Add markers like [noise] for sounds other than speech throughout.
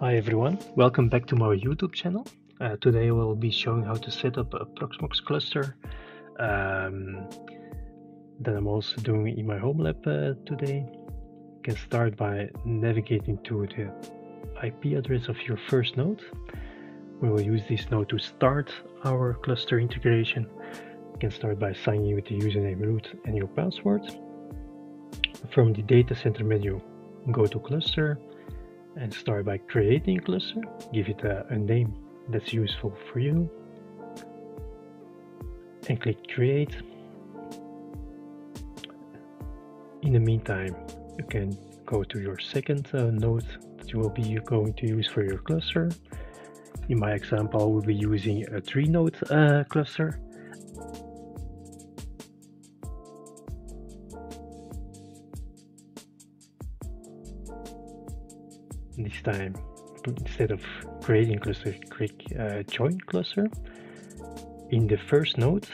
Hi everyone, welcome back to my YouTube channel. Uh, today we'll be showing how to set up a Proxmox cluster um, that I'm also doing in my home lab uh, today. You can start by navigating to the IP address of your first node. We will use this node to start our cluster integration. You can start by signing in with the username root and your password. From the data center menu, go to cluster and start by creating a cluster. Give it a, a name that's useful for you and click create. In the meantime, you can go to your second uh, node that you will be going to use for your cluster. In my example, I will be using a three node uh, cluster. This time, instead of creating cluster, click uh, join cluster. In the first node,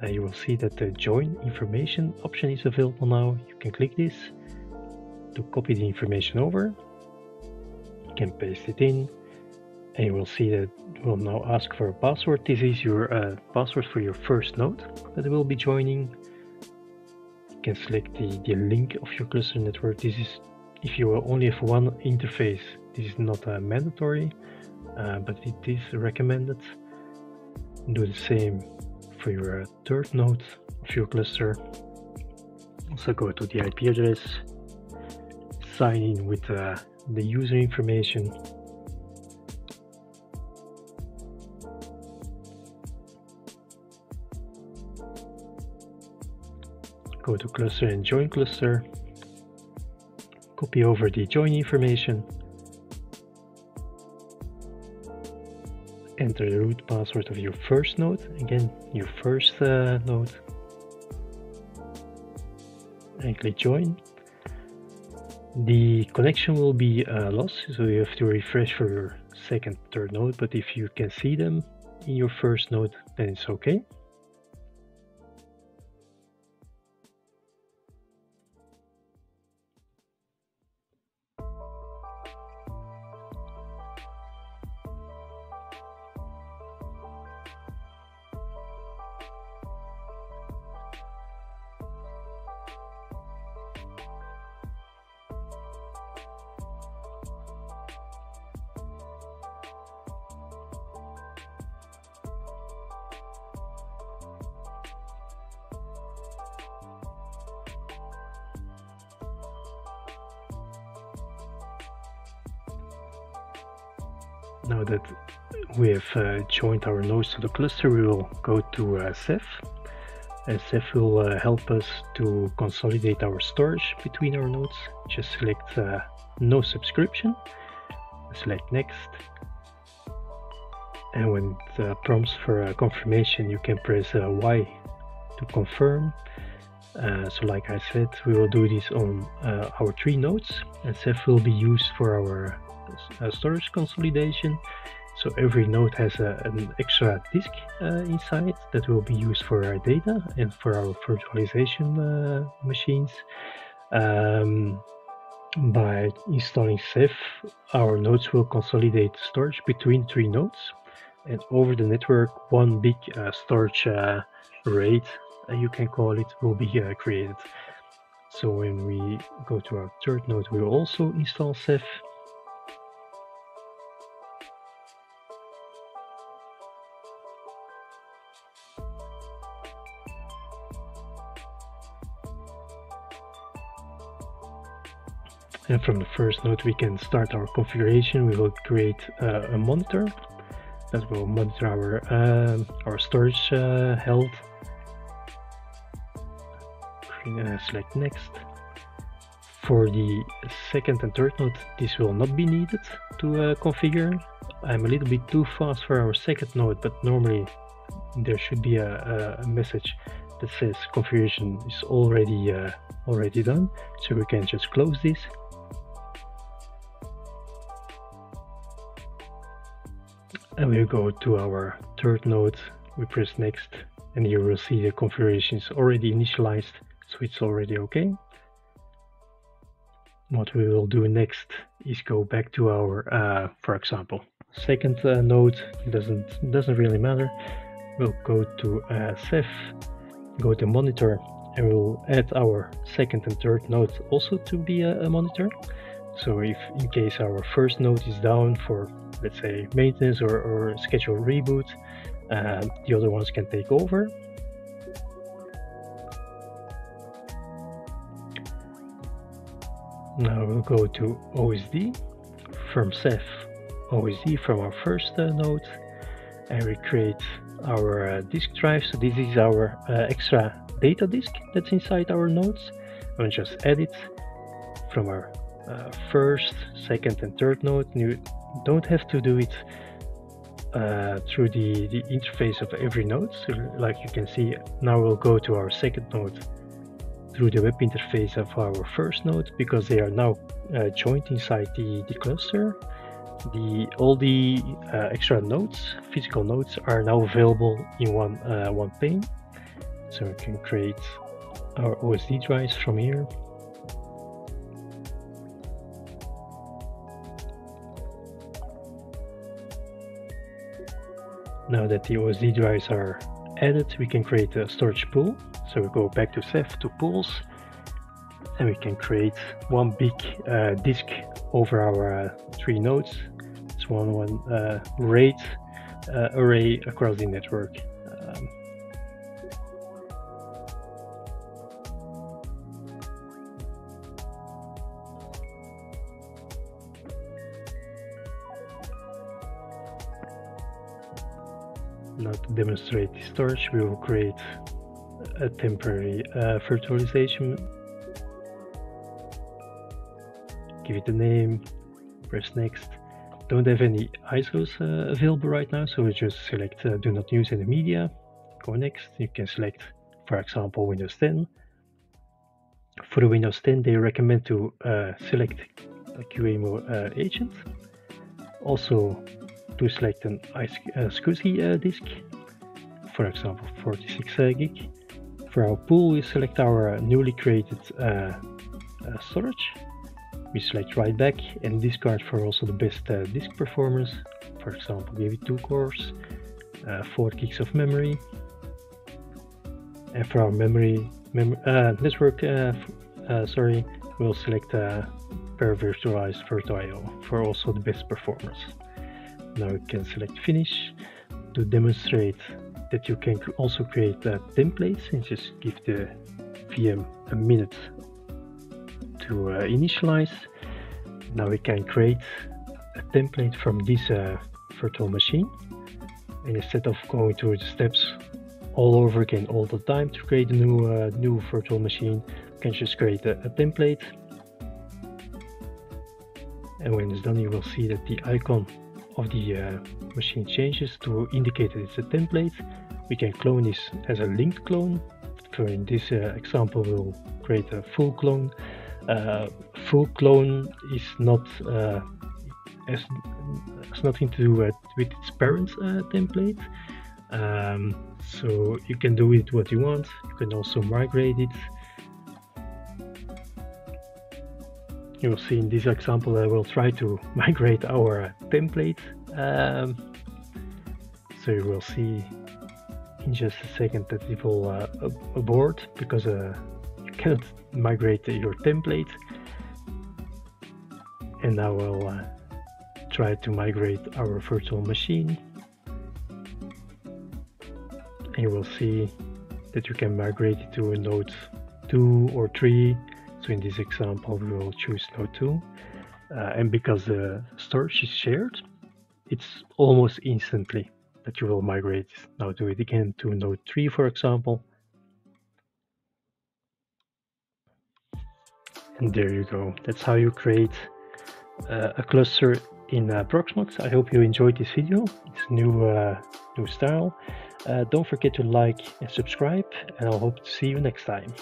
uh, you will see that the join information option is available now. You can click this to copy the information over. You can paste it in and you will see that it will now ask for a password. This is your uh, password for your first node that will be joining. You can select the, the link of your cluster network. This is if you only have one interface. This is not uh, mandatory, uh, but it is recommended. Do the same for your uh, third node of your cluster. Also go to the IP address, sign in with uh, the user information go to cluster and join cluster, copy over the join information, enter the root password of your first node, again your first uh, node, and click join. The connection will be uh, lost, so you have to refresh for your second, third node, but if you can see them in your first node, then it's okay. Now that we have uh, joined our nodes to the cluster, we will go to uh, Ceph. And Ceph will uh, help us to consolidate our storage between our nodes. Just select uh, no subscription, select next. And when it uh, prompts for a confirmation, you can press uh, Y to confirm. so like I said, we will do this on our three nodes and Ceph will be used for our uh, storage consolidation. So every node has a, an extra disk uh, inside that will be used for our data and for our virtualization uh, machines. Um, by installing Ceph, our nodes will consolidate storage between three nodes and over the network one big uh, storage uh, RAID, uh, you can call it, will be created. So when we go to our third node, we will also install Ceph And from the first node we can start our configuration. We will create uh, a monitor that will monitor our, uh, our storage uh, health. Select next. For the second and third node this will not be needed to uh, configure. I'm a little bit too fast for our second node but normally there should be a, a message that says configuration is already uh, already done so we can just close this and we go to our third node we press next and you will see the configuration is already initialized so it's already okay what we will do next is go back to our, uh, for example, second uh, node. Doesn't doesn't really matter. We'll go to uh, Ceph, go to monitor, and we'll add our second and third node also to be a, a monitor. So if in case our first node is down for let's say maintenance or, or schedule reboot, uh, the other ones can take over. Now we'll go to OSD from Ceph OSD from our first uh, node and we create our uh, disk drive. So this is our uh, extra data disk that's inside our nodes. And just edit from our uh, first, second and third node. You don't have to do it uh, through the, the interface of every node. So like you can see, now we'll go to our second node through the web interface of our first node because they are now uh, joined inside the, the cluster. The all the uh, extra nodes, physical nodes, are now available in one uh, one pane. So we can create our OSD drives from here. Now that the OSD drives are added, we can create a storage pool. So we go back to Ceph to pools and we can create one big uh, disk over our uh, three nodes. It's one one uh, RAID uh, array across the network. Now to demonstrate storage, we will create a temporary uh, virtualization. Give it a name, press next. Don't have any ISOs uh, available right now, so we just select uh, do not use any media. Go next. You can select, for example, Windows 10. For the Windows 10, they recommend to uh, select a QEMU uh, agent. Also, to select an SCSI uh, disk, for example, 46 gig. For our pool, we select our newly created uh, uh, storage. We select write back and discard for also the best uh, disk performance. For example, give it 2 cores, uh, 4 gigs of memory. And for our memory mem uh, network, sorry, we'll select paravirtualized virtual for also the best performance. Now we can select finish to demonstrate that you can also create uh, templates and just give the VM a minute to uh, initialize. Now we can create a template from this uh, virtual machine and instead of going through the steps all over again all the time to create a new uh, new virtual machine you can just create a, a template and when it's done you will see that the icon of the uh, machine changes to indicate that it's a template. We can clone this as a linked clone. So in this uh, example, we'll create a full clone. Uh, full clone is not has, has, nothing to do with, with its parent template. Um, so you can do with what you want. You can also migrate it you will see in this example. I will try to [laughs] migrate our template um, so you will see in just a second that it will uh, abort because uh, you cannot migrate your template. And now we'll uh, try to migrate our virtual machine. And you will see that you can migrate it to a node 2 or 3 so in this example, we will choose node 2. Uh, and because the storage is shared, it's almost instantly that you will migrate. Now do it again to node 3, for example. And there you go. That's how you create uh, a cluster in uh, Proxmox. I hope you enjoyed this video. It's new, uh, new style. Uh, don't forget to like and subscribe, and I'll hope to see you next time.